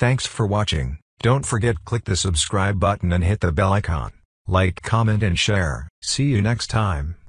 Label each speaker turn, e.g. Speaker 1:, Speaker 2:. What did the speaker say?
Speaker 1: Thanks for watching, don't forget click the subscribe button and hit the bell icon, like comment and share. See you next time.